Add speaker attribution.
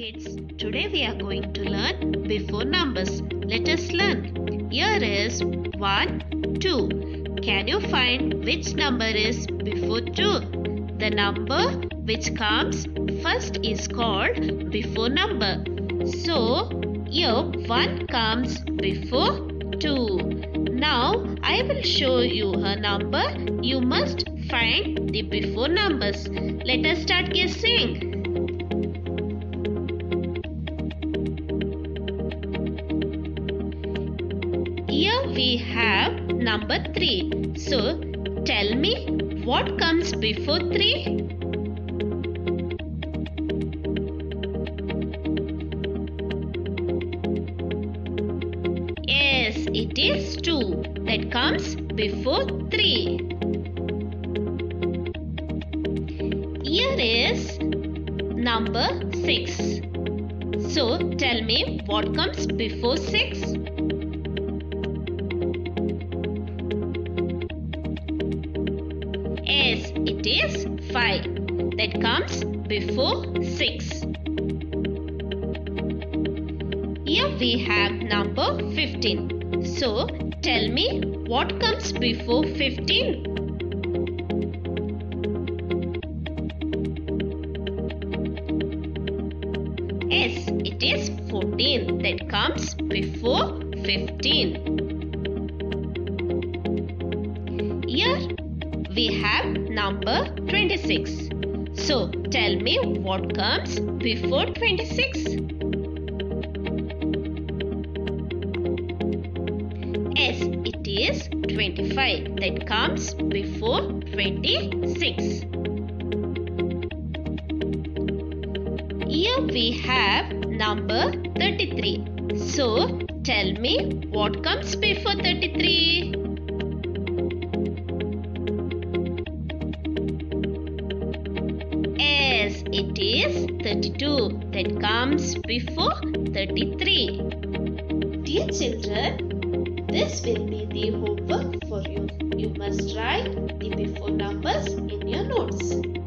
Speaker 1: kids, today we are going to learn before numbers. Let us learn. Here is 1, 2. Can you find which number is before 2? The number which comes first is called before number. So, here 1 comes before 2. Now, I will show you a number. You must find the before numbers. Let us start guessing. We have number 3. So, tell me what comes before 3? Yes, it is 2 that comes before 3. Here is number 6. So tell me what comes before 6? It is 5 that comes before 6. Here we have number 15. So tell me what comes before 15? Yes, it is 14 that comes before 15. Here we have number 26. So tell me what comes before 26? Yes, it is 25 that comes before 26. Here we have number 33. So tell me what comes before 33? It is 32 that comes before 33. Dear children, this will be the homework for you. You must write the before numbers in your notes.